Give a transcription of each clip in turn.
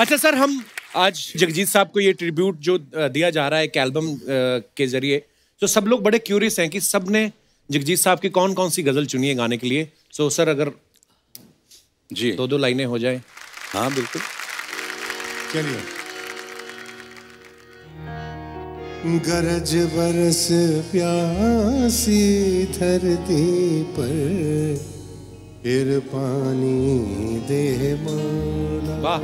अच्छा सर हम आज जगजीत साहब को ये ट्रिब्यूट जो दिया जा रहा है एक एल्बम के ज़रिए तो सब लोग बड़े क्यूरियस हैं कि सबने जगजीत साहब की कौन कौन सी गज़ल चुनी है गाने के लिए। सो सर अगर जी। दो दो लाइनें हो जाए। हाँ बिल्कुल। चलिए। गरज बरस प्यासी धरती पर फिर पानी दे माला। वाह।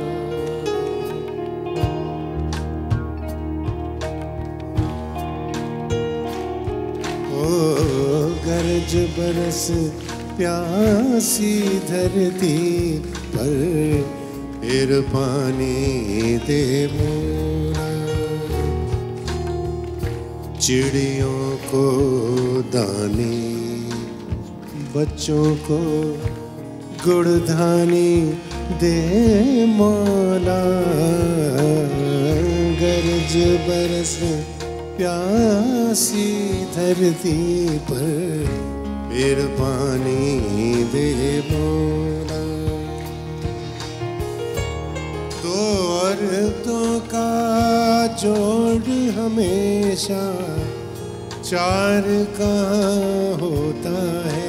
ओ गरज बरस प्यासी धरती पर फिर पानी दे चिड़ियों को दाने बच्चों को गुड़धानी दे मौला। गरज बरस प्यासी धरती पर फिर पानी दे मौला। दो औरतों का जोड़ हमेशा, चार कहाँ होता है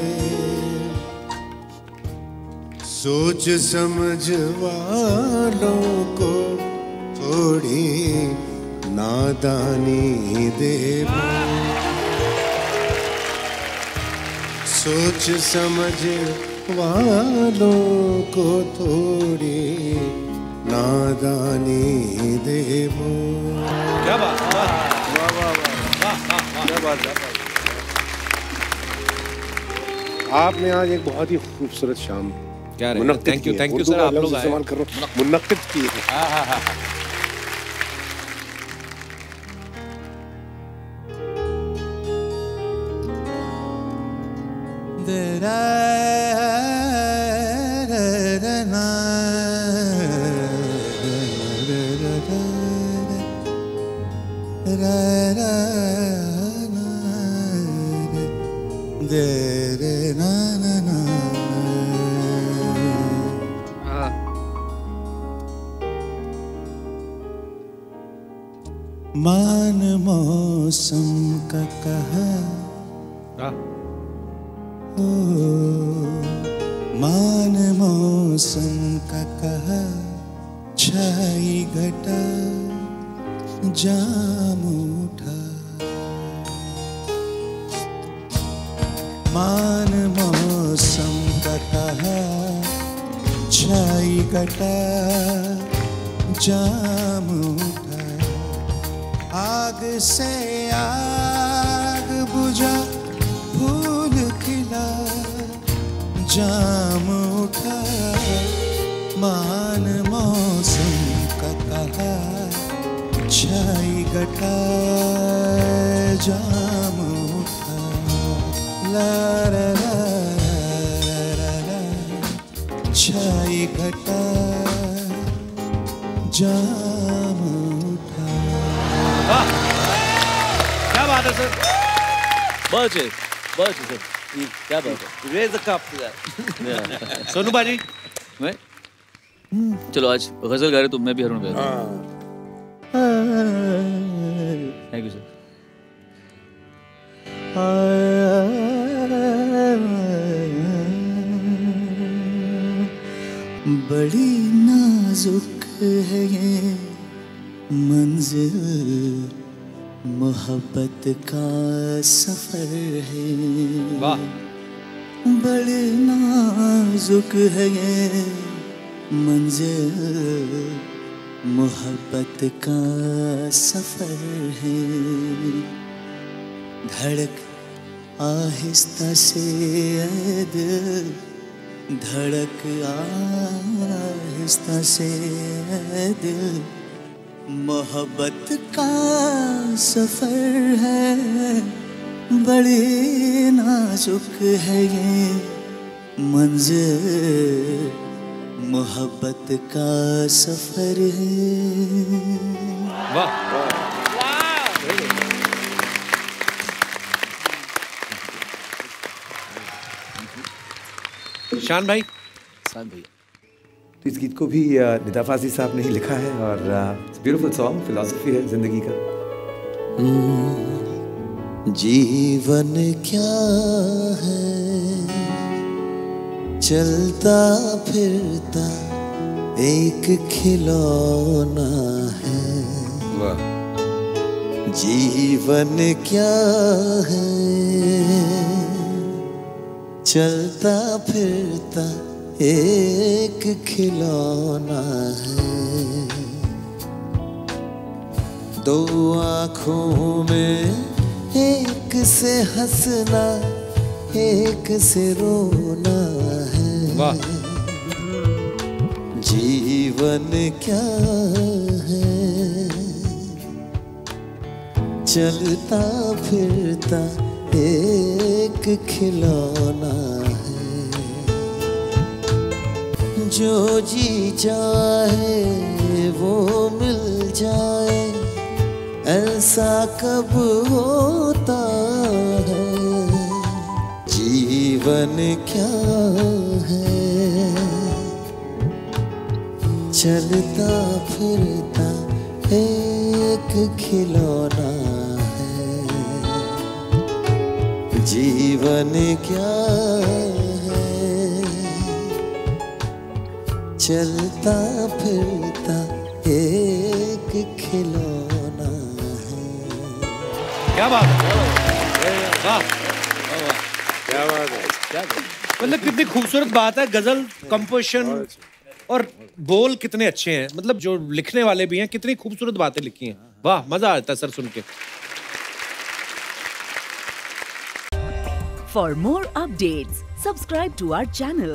सोच समझ वालों को थोड़ी नादानी दे। सोच समझ वालों को थोड़ी नादानी दे। आपने आज एक बहुत ही खूबसूरत शाम क्या रहे मुनक्किद थैंक यू की है। थैंक यू उर्दू सर का आप लफ्ज़ लोग आए इस्तेमाल कर रहा हूँ मुनक्किद की है मान मौसम का कहा। हाँ, ओ, मान मौसम का कहा। छाई घटा जाम उठा। मान मौसम का कहा। छाई घटा जाम उठा। आग से आग बुझा, फूल खिला, जाम उठा। मान मौसम का कहा, छाई घटा जाम उठा। ला ला छाई घटा जाम बात है सर बहुत बहुत सर क्या बात है Raise the cup to that. Sonu बाजी मैं चलो आज गज़ल गा रहे तुम मैं भी हरुण गा थैंक यू सर बड़ी नाजुक है ये मंजिल। मोहब्बत का सफ़र है। वाह। बड़े नाजुक है ये मंजिल। मोहब्बत का सफ़र है। धड़क आहिस्ता से दिल धड़क आहिस्ता से दिल मोहब्बत का सफ़र है बड़े नाजुक है ये मंजिल। मोहब्बत का सफ़र है। वाह। शान भाई। शान भैया। तो इस गीत को भी निदा फाजी साहब ने ही लिखा है और ब्यूटीफुल सॉन्ग फिलोसफी है ज़िंदगी का। जीवन क्या है? चलता फिरता एक खिलौना है। वाह। जीवन क्या है? चलता फिरता एक खिलौना है। दो आँखों में एक से हंसना एक से रोना है। जीवन क्या है? चलता फिरता एक खिलौना है जो जी चाहे, वो मिल जाए। ऐसा कब होता है? जीवन क्या है? चलता फिरता एक खिलौना है। जीवन क्या है चलता फिरता एक खिलौना है। क्या बात है? क्या बात है? मतलब कितनी खूबसूरत बात है गज़ल कंपोजिशन और बोल कितने अच्छे हैं। मतलब जो लिखने वाले भी हैं कितनी खूबसूरत बातें लिखी हैं। वाह मज़ा आता है सर सुन के। For more updates, subscribe to our channel,